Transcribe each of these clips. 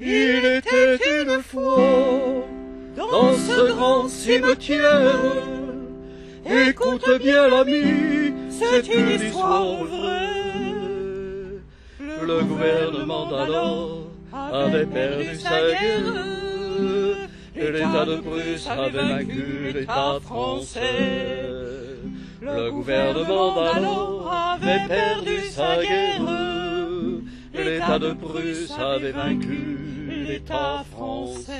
Il était une fois dans ce grand cimetière. Écoute bien l'ami, c'est une histoire vraie. Le gouvernement d'alors avait perdu sa guerre. Et l'État de Prusse avait vaincu l'État français. Le gouvernement d'alors avait perdu sa guerre. L'État de Prusse avait vaincu l'État français.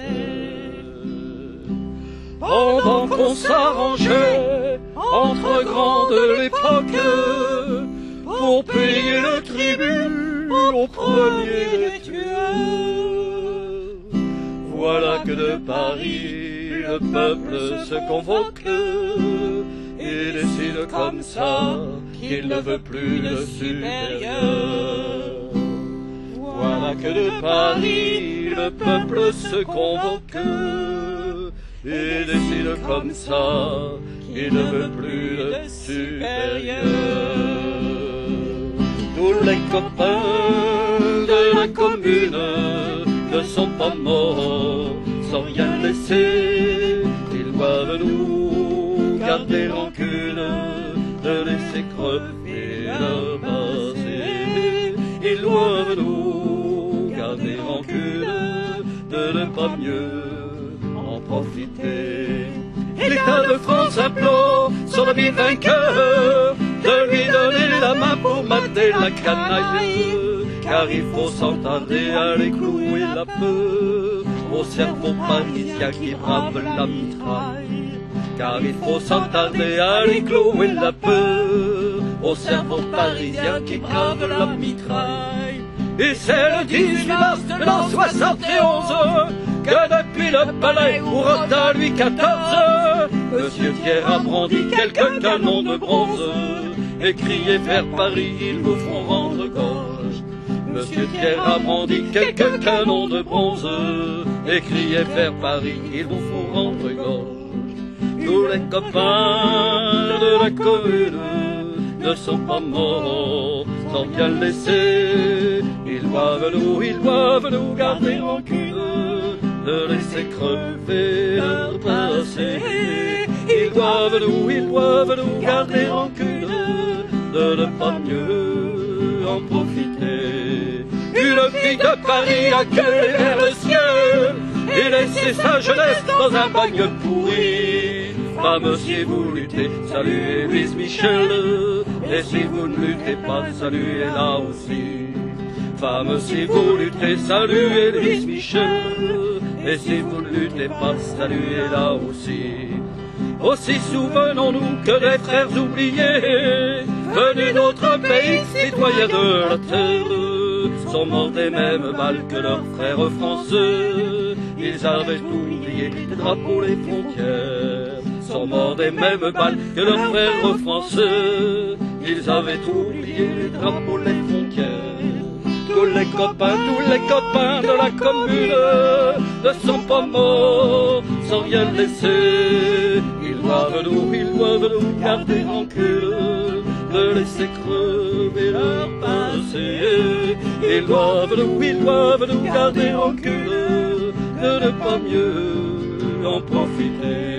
Pendant qu'on s'arrangeait entre grands de l'époque pour payer le tribut au premier des tueurs. Voilà que de Paris le peuple se convoque et décide comme ça qu'il ne veut plus de supérieur. Que de Paris le peuple se convoque et décide comme ça qu'il ne veut plus de supérieur. Tous les copains de la commune ne sont pas morts sans rien laisser. Ils doivent nous garder rancune, de laisser crever leur passé. Ils doivent nous mieux en profiter. L'État de France implore son ami vainqueur de lui donner la main pour mater la canaille. Car il faut sans tarder aller clouer la peur au cerveau parisien qui brave la mitraille. Car il faut sans tarder aller clouer la peur au cerveau parisien qui brave la mitraille. Et c'est le 18 mars de l'an 71 que depuis le palais où rota Louis XIV, Monsieur Pierre a brandi quelques canons de bronze et crié vers Paris, ils vous feront rendre gorge. Monsieur Pierre a brandi quelques canons de bronze et crié vers Paris, ils vous feront rendre gorge. Tous les copains de la commune ne sont pas morts sans bien laisser. Ils doivent nous, ils doivent nous garder rancune de laisser crever leur passé. Ils doivent nous, ils doivent nous garder rancune de ne pas mieux en profiter. Une fille de Paris a gueulé vers le ciel et laissé sa jeunesse dans un bagne pourri. Femme, si vous luttez, saluez Louise Michel. Et si vous ne luttez pas, saluez-la aussi. Femme, si vous luttez, saluez Louise Michel. Et si vous ne luttez pas, saluez-la aussi. Aussi souvenons-nous que des frères oubliés, venus d'autres pays, citoyens de la terre, sont morts des mêmes balles que leurs frères français. Ils avaient oublié les drapeaux, les frontières, sont morts des mêmes balles que leurs frères français. Ils avaient oublié les drapeaux, les frontières. Tous les copains, tous les copains de la commune ne sont pas morts sans rien laisser. Ils doivent nous, ils doivent nous garder rancune, de laisser crever leur passé. Ils doivent nous, ils doivent nous garder rancune, de ne pas mieux en profiter.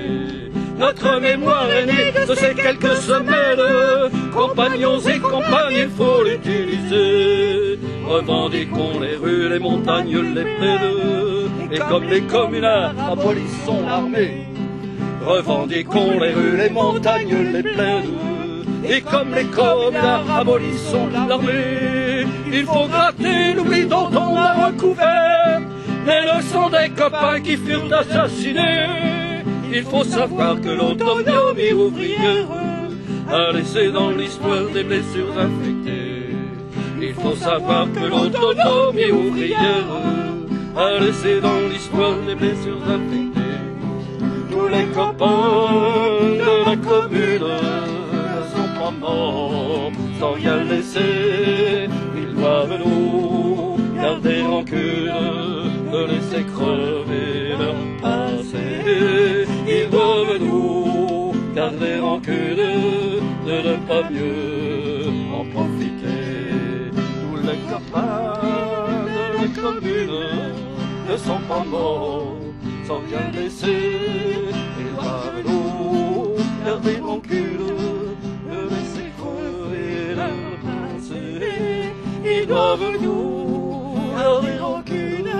Notre mémoire est née de ces quelques semaines. Compagnons et compagnes, il faut l'utiliser. Revendiquons les rues, les montagnes, les plaines. Et comme les communards, abolissons l'armée. Revendiquons les rues, les montagnes, les plaines. Et comme les communards, abolissons l'armée. Il faut gratter l'oubli dont on a recouvert les leçons des copains qui furent assassinés. Il faut savoir que l'autonomie ouvrière a laissé dans l'histoire des blessures infectées. Il faut savoir que l'autonomie ouvrière a laissé dans l'histoire des blessures infectées. Tous les copains de la commune ne sont pas morts sans rien laisser. Ils doivent nous garder rancune, de laisser crever leur passé. Ils doivent nous garder rancune, de ne pas mieux en profiter. Tous les copains ne sont pas morts, sont bien blessés. Et l'eau, leur pédoncule, ne laissez crever leur passé. Ils doivent nous, leur pédoncule,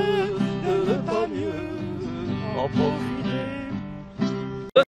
ne veut pas mieux en profiter.